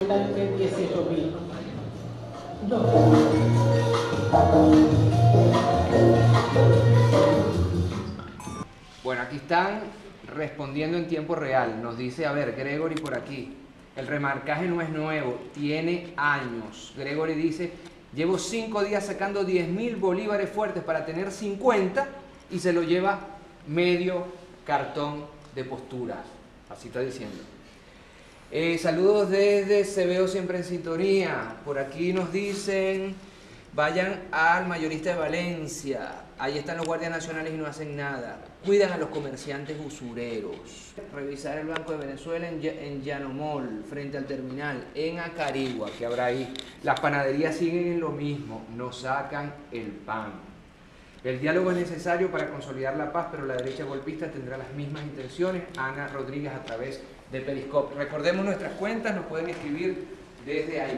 en 18 mil. Bueno, aquí están respondiendo en tiempo real. Nos dice, a ver, Gregory por aquí. El remarcaje no es nuevo, tiene años. Gregory dice, llevo cinco días sacando 10 mil bolívares fuertes para tener 50 y se lo lleva medio cartón de postura. Así está diciendo. Eh, saludos desde Se Siempre en Sintonía. Por aquí nos dicen, vayan al mayorista de Valencia. Ahí están los guardias nacionales y no hacen nada. Cuidan a los comerciantes usureros. Revisar el Banco de Venezuela en, en Yanomol, frente al terminal, en Acarigua, que habrá ahí. Las panaderías siguen en lo mismo, no sacan el pan. El diálogo es necesario para consolidar la paz, pero la derecha golpista tendrá las mismas intenciones. Ana Rodríguez a través de Periscope. Recordemos nuestras cuentas, nos pueden escribir desde ahí.